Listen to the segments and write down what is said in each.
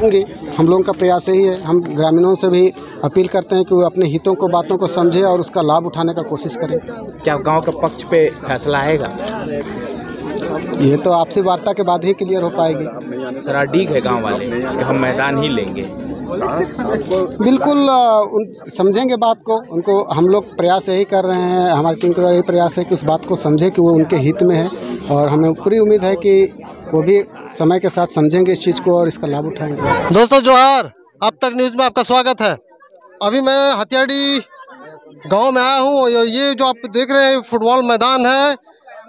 देंगे हम लोगों का प्रयास यही है। हम ग्रामीणों से भी अपील करते हैं कि वो अपने हितों को बातों को समझे और उसका लाभ उठाने का कोशिश करें। क्या गाँव के पक्ष पे फैसला आएगा? ये तो आपसी वार्ता के बाद ही क्लियर हो पाएगी। सर अडीग है गाँव वाले कि हम मैदान ही लेंगे। बिल्कुल उन समझेंगे बात को। उनको हम लोग प्रयास यही कर रहे हैं हमारी टीम का यही प्रयास है कि उस बात को समझे कि वो उनके हित में है। और हमें पूरी उम्मीद है कि वो भी समय के साथ समझेंगे इस चीज़ को और इसका लाभ उठाएँगे। दोस्तों, जोहार, अब तक न्यूज़ में आपका स्वागत है। अभी मैं हथियाड़ी गाँव में आया हूँ ये जो आप देख रहे हैं, फुटबॉल मैदान है,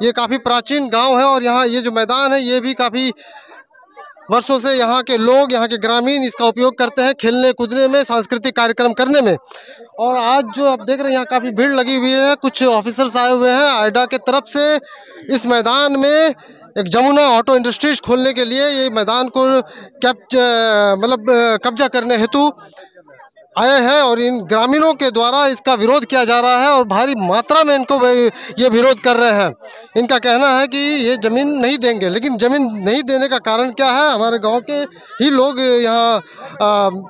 ये काफ़ी प्राचीन गाँव है और यहाँ ये जो मैदान है, ये भी काफ़ी वर्षों से यहाँ के लोग, यहाँ के ग्रामीण इसका उपयोग करते हैं खेलने, कूदने में, सांस्कृतिक कार्यक्रम करने में। और आज जो आप देख रहे हैं, यहाँ काफ़ी भीड़ लगी हुई है। कुछ ऑफिसर्स आए हुए हैं आइडा के तरफ़ से इस मैदान में एक जमुना ऑटो इंडस्ट्रीज़ खोलने के लिए। ये मैदान को कैप्च मतलब कब्जा करने हेतु आए हैं और इन ग्रामीणों के द्वारा इसका विरोध किया जा रहा है और भारी मात्रा में इनको ये विरोध कर रहे हैं। इनका कहना है कि ये ज़मीन नहीं देंगे लेकिन ज़मीन नहीं देने का कारण क्या है? हमारे गाँव के ही लोग यहाँ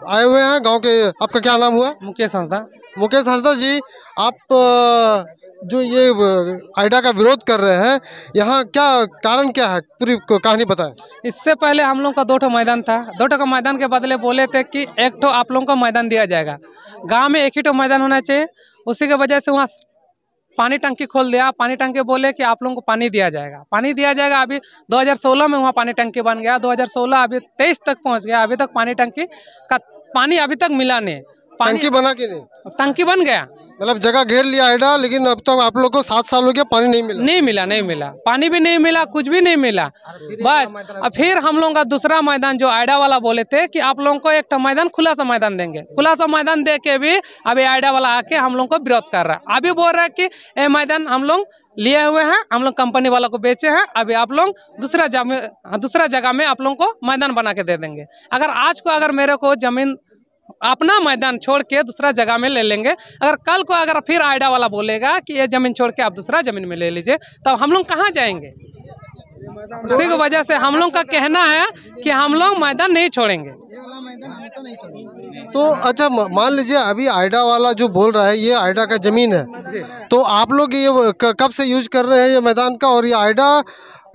आए हुए हैं। गाँव के आपका क्या नाम हुआ? मुकेश हंसदा। मुकेश हंसदा जी आप जो ये आइडा का विरोध कर रहे हैं यहाँ क्या कारण क्या है? पूरी कहानी बताएँ। इससे पहले हम लोग का दो ठो मैदान था। दो ठो का मैदान के बदले बोले थे कि एक ठो आप लोगों को मैदान दिया जाएगा। गाँव में एक ही ठो मैदान होना चाहिए। उसी के वजह से वहाँ पानी टंकी खोल दिया। पानी टंकी बोले कि आप लोगों को पानी दिया जाएगा। पानी दिया जाएगा अभी 2016 में वहाँ पानी टंकी बन गया। 2016 अभी 23 तक पहुँच गया। अभी तक पानी टंकी का पानी अभी तक मिला नहीं। पानी टंकी बना के नहीं? टंकी बन गया। मतलब जगह घेर लिया आइडा लेकिन अब तक आप लोग को सात साल हो गया, पानी नहीं मिला। नहीं मिला नहीं मिला। पानी भी नहीं मिला, कुछ भी नहीं मिला। बस, अब फिर हम लोगों का दूसरा मैदान जो आयडा वाला बोले थे कि आप लोगों को एक मैदान खुला सा मैदान देंगे। खुला सा मैदान दे के भी अभी आयडा वाला आके हम लोग को विरोध कर रहा है। अभी बोल रहा है कि ये मैदान हम लोग लिए हुए हैं, हम लोग कंपनी वालों को बेचे हैं, अभी आप लोग दूसरा ज़मीन दूसरा जगह में आप लोगों को मैदान बना के दे देंगे। अगर आज को अगर मेरे को ज़मीन अपना मैदान छोड़ के दूसरा जगह में ले लेंगे। अगर कल को अगर फिर आयडा वाला बोलेगा कि ये ज़मीन छोड़ के आप दूसरा ज़मीन में ले लीजिए तब हम लोग कहाँ जाएँगे? उसी की वजह से हम लोग का कहना है कि हम लोग मैदान नहीं छोड़ेंगे। तो अच्छा मान लीजिए अभी आइडा वाला जो बोल रहा है ये आइडा का ज़मीन है। तो आप लोग ये कब से यूज़ कर रहे हैं ये मैदान का? और ये आइडा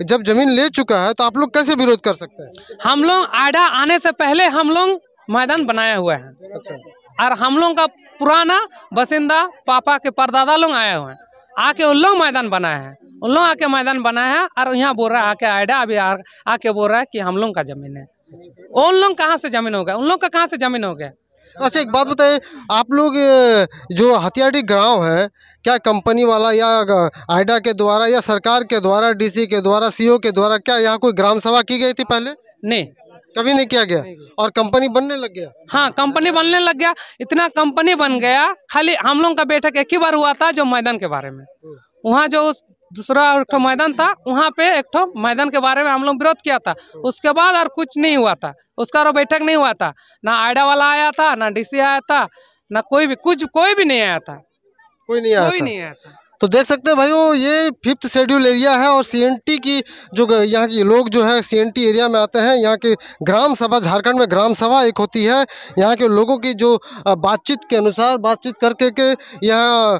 जब ज़मीन ले चुका है तो आप लोग कैसे विरोध कर सकते हैं? हम लोग आयडा आने से पहले हम लोग मैदान बनाए हुए हैं। और हम लोग का पुराना बसिंदा पापा के परदादा लोग आए हुए हैं। आके उन लोग मैदान बनाए हैं। उन लोग आके मैदान बनाए हैं और यहाँ बोल रहा है आके आयडा अभी आके बोल रहा है कि हम लोग का ज़मीन है। उन लोग कहाँ से ज़मीन हो गया? उन लोग का कहाँ से ज़मीन हो गया? अच्छा एक बात बताइए आप लोग जो हथियारी गाँव है क्या कंपनी वाला या आइडा के द्वारा या सरकार के द्वारा डीसी के द्वारा सीओ के द्वारा क्या यहाँ कोई ग्राम सभा की गई थी पहले? नहीं। कभी नहीं किया गया। और कंपनी बनने लग गया। हाँ कंपनी बनने लग गया। इतना कंपनी बन गया। खाली हम लोग का बैठक एक ही बार हुआ था जो मैदान के बारे में। वहाँ जो उस दूसरा एक मैदान था वहाँ पे एक मैदान के बारे में हम लोग विरोध किया था। उसके बाद और कुछ नहीं हुआ था। उसका और बैठक नहीं हुआ था। ना आयडा वाला आया था ना डीसी आया था ना कोई भी कुछ कोई भी नहीं आया था। कोई नहीं आया कोई नहीं आया था। तो देख सकते हैं भाइयों, ये फिफ्थ शेड्यूल एरिया है और सीएनटी की जो यहाँ के लोग जो है सीएनटी एरिया में आते हैं, यहाँ के ग्राम सभा, झारखंड में ग्राम सभा एक होती है। यहाँ के लोगों की जो बातचीत के अनुसार, बातचीत करके के यहाँ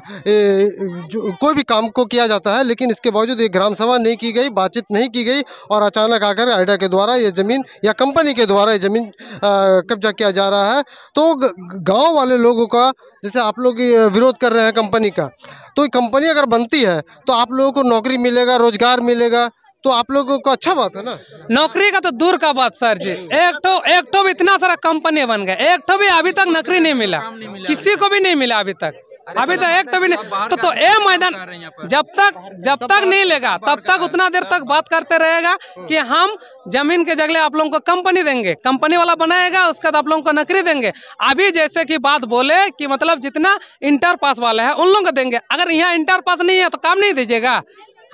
कोई भी काम को किया जाता है, लेकिन इसके बावजूद ये ग्राम सभा नहीं की गई, बातचीत नहीं की गई और अचानक आकर आइडा के द्वारा ये ज़मीन या कंपनी के द्वारा ये ज़मीन कब्जा किया जा रहा है। तो गाँव वाले लोगों का, जैसे आप लोग विरोध कर रहे हैं कंपनी का तो कंपनी अगर बनती है तो आप लोगों को नौकरी मिलेगा, रोज़गार मिलेगा तो आप लोगों को अच्छा बात है ना? नौकरी का तो दूर का बात, सर जी। एक तो एक तो भी इतना सारा कंपनी बन गया, एक तो भी अभी तक नौकरी नहीं मिला। किसी को भी नहीं मिला अभी तक। अभी तो एक तो भी नहीं तो तो ये मैदान जब तक जब तक नहीं लेगा तब तक उतना देर तक बात करते रहेगा कि हम ज़मीन के जगह आप लोगों को कंपनी देंगे कंपनी वाला बनाएगा उसके बाद आप लोगों को नौकरी देंगे। अभी जैसे कि बात बोले कि मतलब जितना इंटर पास वाले हैं उन लोगों को देंगे। अगर यहाँ इंटर पास नहीं है तो काम नहीं दीजिएगा।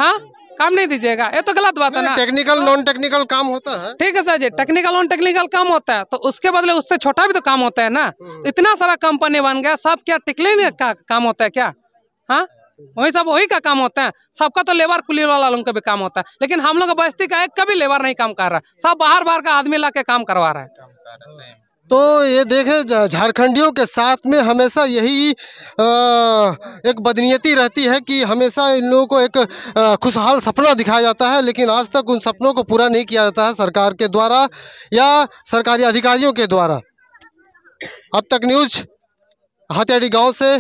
हाँ? काम नहीं दीजिएगा। ये तो गलत बात है ना। टेक्निकल नॉन टेक्निकल काम होता है। ठीक है sir ji technical non technical काम होता है। तो उसके बदले उससे छोटा भी तो काम होता है ना। इतना सारा कंपनी बन गया सब क्या टिकलिंग का काम होता है क्या? हाँ? वही सब वही का काम होता है। सबका तो लेबर कुली वाला लोगों का भी काम होता है। लेकिन हम लोग बस्ती का एक कभी लेबर नहीं काम कर रहा। सब बाहर बाहर का आदमी ला के काम करवा रहा है। तो ये देखें झारखंडियों के साथ में हमेशा यही एक बदनीयती रहती है कि हमेशा इन लोगों को एक खुशहाल सपना दिखाया जाता है, लेकिन आज तक उन सपनों को पूरा नहीं किया जाता है सरकार के द्वारा या सरकारी अधिकारियों के द्वारा। अब तक न्यूज़ हथियाड़ी गाँव से,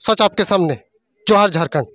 सच आपके सामने, जोहार झारखंड।